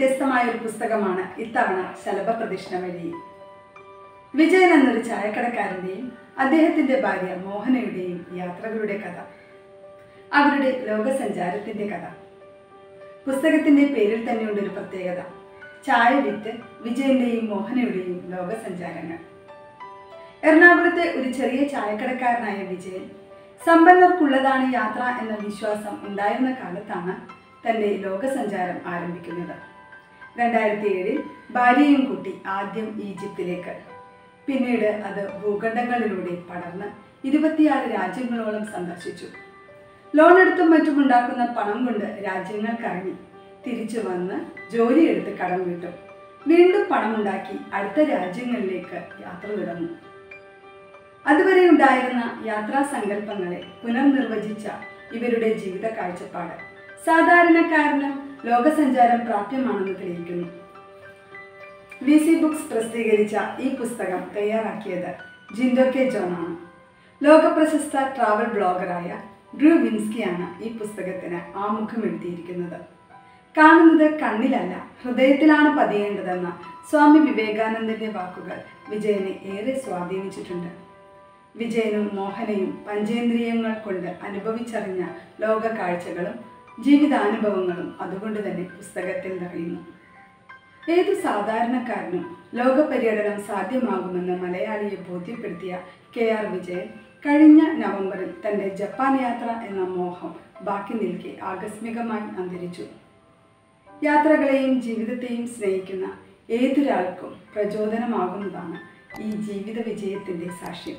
വ്യത്യസ്തമായ ഒരു പുസ്തകമാണ് ഇത്തവണ ശലഭ പ്രദക്ഷിണ വഴി വിജയൻ എന്നൊരു ചായക്കടക്കാരന്റെയും അദ്ദേഹത്തിന്റെ ഭാര്യ മോഹനയുടെയും യാത്രകളുടെ കഥ. അവരുടെ ലോകസഞ്ചാരത്തിന്റെ കഥ. പുസ്തകത്തിന്റെ പേരിൽ തന്നെയുണ്ട് ഒരു പ്രത്യേകത. ചായ വിറ്റ് വിജയന്റെയും മോഹനയുടെയും ലോകസഞ്ചാരങ്ങൾ. എറണാകുളത്തെ ഒരു ചെറിയ ചായക്കടക്കാരനായ വിജയൻ സമ്പന്നർക്കുള്ളതാണ് യാത്ര എന്ന വിശ്വാസം ഉണ്ടായിരുന്ന കാലത്താണ് തന്റെ ലോകസഞ്ചാരം ആരംഭിക്കുന്നത്. രണ്ടായിരത്തി ഏഴിൽ ഭാര്യയും കുട്ടി ആദ്യം ഈജിപ്തിലേക്ക്. പിന്നീട് അത് ഭൂഖണ്ഡങ്ങളിലൂടെ പടർന്ന് ഇരുപത്തിയാറ് രാജ്യങ്ങളോളം സന്ദർശിച്ചു. ലോൺ എടുത്തും മറ്റും ഉണ്ടാക്കുന്ന പണം കൊണ്ട് രാജ്യങ്ങൾ കറങ്ങി. തിരിച്ചു വന്ന് ജോലിയെടുത്ത് കടം വീട്ടും. വീണ്ടും പണമുണ്ടാക്കി അടുത്ത രാജ്യങ്ങളിലേക്ക് യാത്ര തുടങ്ങി. അതുവരെ ഉണ്ടായിരുന്ന യാത്രാ സങ്കല്പങ്ങളെ പുനർനിർവചിച്ച ഇവരുടെ ജീവിത കാഴ്ചപ്പാട്. സാധാരണക്കാരന് ലോകസഞ്ചാരം പ്രാപ്യമാണെന്ന് തെളിയിക്കുന്നു വി സി ബുക്സ് പ്രസിദ്ധീകരിച്ച ഈ പുസ്തകം തയ്യാറാക്കിയത് ജിൻഡോ കെ ജോണാണ്. ലോകപ്രശസ്ത ട്രാവൽ ബ്ലോഗറായ ഡ്രൂ വിൻസ്കിയാണ് ഈ പുസ്തകത്തിന് ആമുഖം എഴുതിയിരിക്കുന്നത് കാണുന്നത് കണ്ണിലല്ല ഹൃദയത്തിലാണ് പതിയേണ്ടതെന്ന സ്വാമി വിവേകാനന്ദന്റെ വാക്കുകൾ വിജയനെ ഏറെ സ്വാധീനിച്ചിട്ടുണ്ട്. വിജയനും മോഹനയും പഞ്ചേന്ദ്രിയങ്ങൾ കൊണ്ട് അനുഭവിച്ചറിഞ്ഞ ലോക കാഴ്ചകളും ജീവിതാനുഭവങ്ങളും അതുകൊണ്ട് തന്നെ പുസ്തകത്തിൽ നിറയുന്നു. ഏത് സാധാരണക്കാരനും ലോക പര്യടനം സാധ്യമാകുമെന്ന് മലയാളിയെ ബോധ്യപ്പെടുത്തിയ കെ ആർ വിജയൻ കഴിഞ്ഞ നവംബറിൽ തന്റെ ജപ്പാൻ യാത്ര എന്ന മോഹം ബാക്കി നിൽക്കെ ആകസ്മികമായി അന്തരിച്ചു. യാത്രകളെയും ജീവിതത്തെയും സ്നേഹിക്കുന്ന ഏതൊരാൾക്കും പ്രചോദനമാകുന്നതാണ് ഈ ജീവിത വിജയത്തിന്റെ സാക്ഷ്യം.